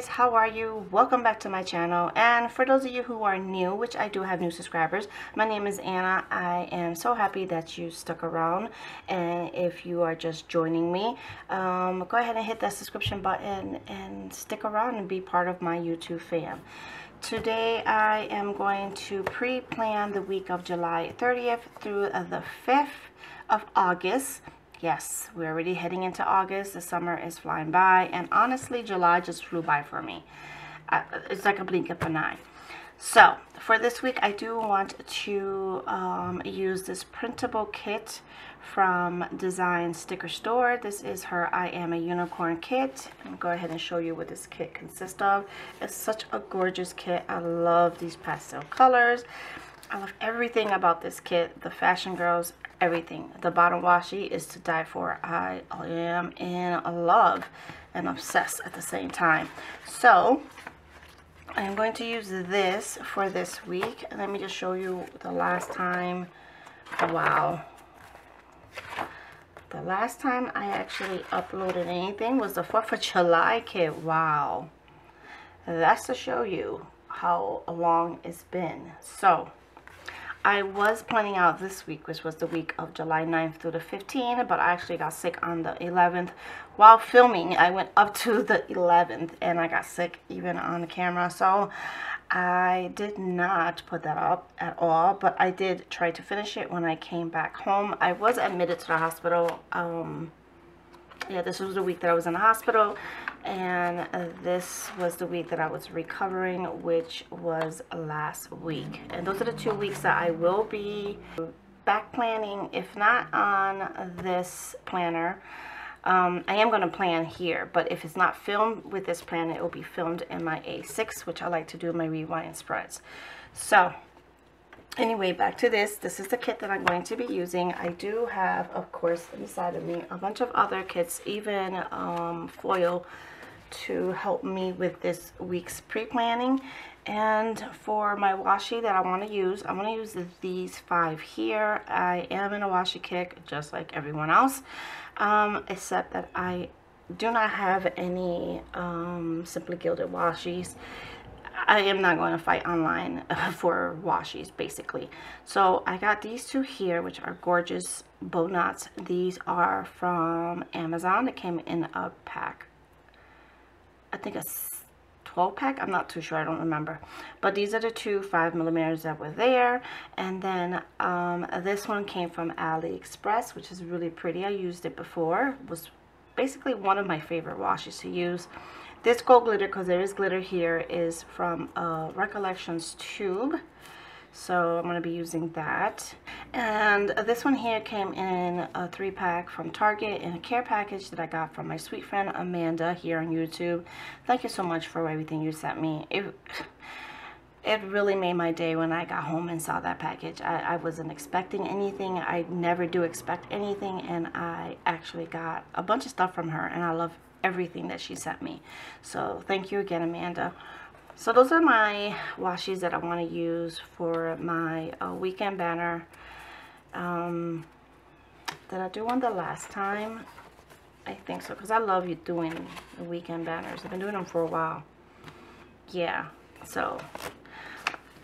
guys how are you? Welcome back to my channel. And for those of you who are new which I do have new subscribers my name is Ana. I am so happy that you stuck around. And if you are just joining me um, go ahead and hit that subscription button and stick around and be part of my YouTube fam. Today I am going to pre-plan the week of July 30th through the 5th of August Yes, we're already heading into August. The summer is flying by. And honestly, July just flew by for me. Uh, it's like a blink of an eye. So, for this week, I do want to um, use this printable kit from Design Sticker Store. This is her I Am a Unicorn kit. I'll go ahead and show you what this kit consists of. It's such a gorgeous kit. I love these pastel colors. I love everything about this kit. The Fashion Girls everything. The bottom washi is to die for. I am in love and obsessed at the same time. So, I'm going to use this for this week. Let me just show you the last time. Wow. The last time I actually uploaded anything was the 4th of July kit. Wow. That's to show you how long it's been. So, I was planning out this week, which was the week of July 9th through the 15th, but I actually got sick on the 11th. While filming, I went up to the 11th and I got sick even on the camera. So I did not put that up at all, but I did try to finish it when I came back home. I was admitted to the hospital. Um, yeah, this was the week that I was in the hospital and this was the week that I was recovering which was last week. And those are the two weeks that I will be back planning if not on this planner. Um, I am going to plan here but if it's not filmed with this plan it will be filmed in my A6 which I like to do my rewind spreads. So anyway back to this. This is the kit that I'm going to be using. I do have of course inside of me a bunch of other kits even um, foil to help me with this week's pre-planning. And for my washi that I want to use I'm going to use these five here. I am in a washi kick just like everyone else um, except that I do not have any um, Simply Gilded washis I am not going to fight online for washies basically. So I got these two here which are gorgeous bow knots. These are from Amazon. It came in a pack I think a 12 pack? I'm not too sure I don't remember. But these are the two five millimeters that were there. And then um, this one came from AliExpress which is really pretty. I used it before. It was basically one of my favorite washis to use. This gold glitter because there is glitter here is from uh, Recollections tube so I'm going to be using that and this one here came in a three pack from Target in a care package that I got from my sweet friend Amanda here on YouTube thank you so much for everything you sent me it it really made my day when I got home and saw that package. I, I, wasn't expecting anything. I never do expect anything and I actually got a bunch of stuff from her and I love everything that she sent me. So thank you again Amanda. So those are my washis that I want to use for my uh, weekend banner. Um, did I do one the last time? I think so because I love you doing weekend banners. I've been doing them for a while. Yeah, so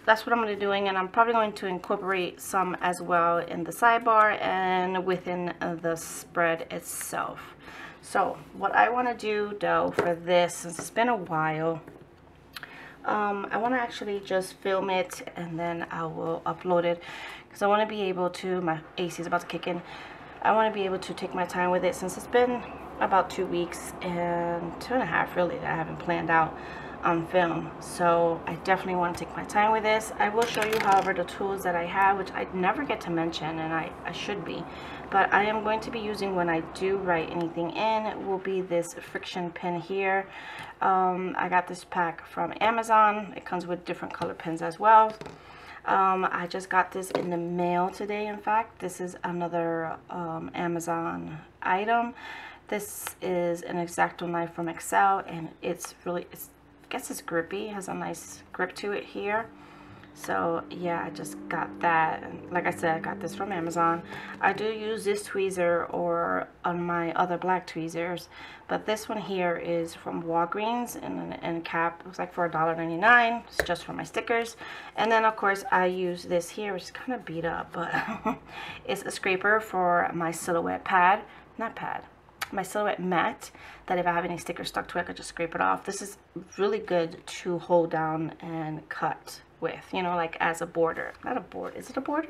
that's what I'm going to be doing and I'm probably going to incorporate some as well in the sidebar and within the spread itself. So what I want to do though for this, since it's been a while, um, I want to actually just film it and then I will upload it because I want to be able to, my AC is about to kick in, I want to be able to take my time with it since it's been about two weeks and two and a half really that I haven't planned out on film. So I definitely want to take my time with this. I will show you however the tools that I have which I never get to mention and I, I should be. But I am going to be using when I do write anything in will be this friction pin here. Um, I got this pack from Amazon. It comes with different color pins as well. Um, I just got this in the mail today in fact. This is another um, Amazon item. This is an X-Acto knife from Excel and it's really it's guess it's grippy, has a nice grip to it here. so yeah I just got that like I said I got this from Amazon I do use this tweezer or on my other black tweezers but this one here is from Walgreens and and cap it like for $1.99 it's just for my stickers and then of course I use this here which is kind of beat up but it's a scraper for my silhouette pad not pad my silhouette mat that if I have any stickers stuck to it I could just scrape it off this is really good to hold down and cut with, you know, like as a border. Not a board. Is it a border?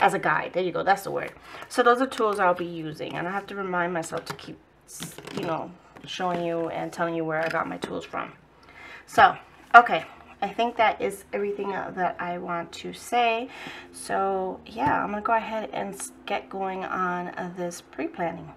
As a guide. There you go. That's the word. So those are tools I'll be using. And I have to remind myself to keep, you know, showing you and telling you where I got my tools from. So, okay. I think that is everything that I want to say. So, yeah, I'm to go ahead and get going on this pre-planning.